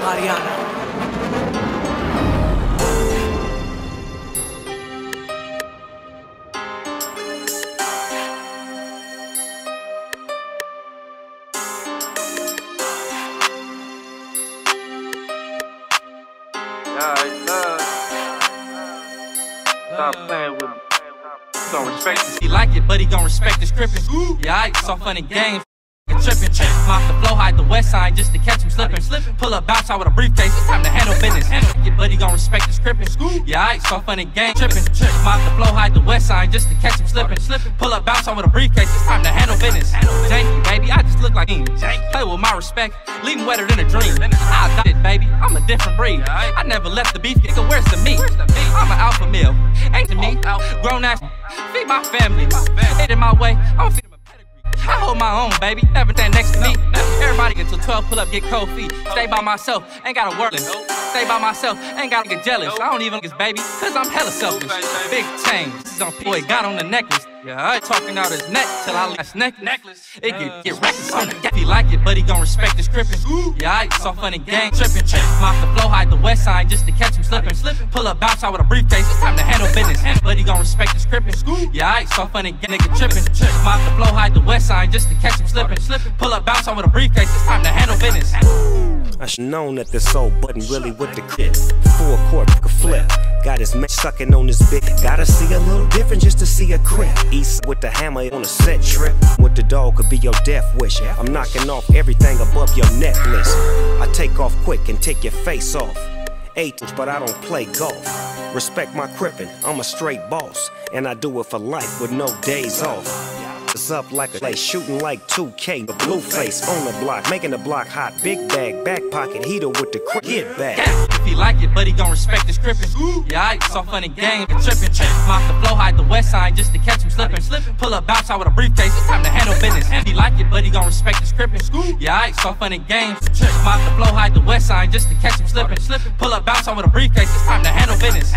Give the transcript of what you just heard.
Mariana. Stop playing with me. You gon' respect this. He like it, but he gon' respect the scripting. Yeah, I saw funny games. Trippin', off the flow, hide the west side just to catch him slippin'. Pull up, bounce out with a briefcase, it's time to handle business. But he gon' respect the scripting. Yeah, I saw funny game. Trippin', off the flow, hide the west side just to catch him slippin'. Pull up, bounce out with a briefcase, it's time to handle business. Janky, baby, I just look like him. Play with my respect, leave him wetter than a dream. I got it, baby, I'm a different breed. I never left the beef, nigga, where's the meat? I'm an alpha male, ain't to me. Grown ass, feed my family. Hit in my way, I'm Own, baby. Never stand next to me. Everybody get to 12, pull up, get cold feet. Stay by myself, ain't gotta work. Stay by myself, ain't gotta get jealous. I don't even get baby, cause I'm hella selfish. Big chain, this is on boy, got on the necklace. Yeah, I ain't talking out his neck till I last neck necklace. It get, get reckless on it. He like it, but he gon' respect the scripting. Yeah, I saw funny gang tripping. Off the flow, hide the west side just to catch him slipping. Pull up, bounce out with a briefcase. It's time to handle business. But he gon' respect the scripting. Yeah, I saw funny gang nigga tripping. Off the flow, hide the west side just to catch him slipping. Pull up, bounce out with a briefcase. It's time to handle business. I should known that this old button really with the crit. Full court, a flip. Got his man sucking on his big. Gotta see a little different just to see a crit. East with the hammer on a set trip. With the dog could be your death wish. I'm knocking off everything above your necklace. I take off quick and take your face off. Eight but I don't play golf. Respect my crippin', I'm a straight boss. And I do it for life with no days off. It's up like a play, shooting like 2K. The Blueface on the block, making the block hot. Big bag, back pocket, heater with the quick get back. If he like it, but he gon' respect the scripting. Yeah, I saw funny game, tripping. Off the flow, hide the west side just to catch him slipping. Slipping, Pull up, bounce out with a briefcase, it's time to handle business. If he like it, but he gon' respect the scripting. Yeah, I saw funny games. Off the flow, hide the west side just to catch him slipping. Pull up, bounce out with a briefcase, it's time to handle business.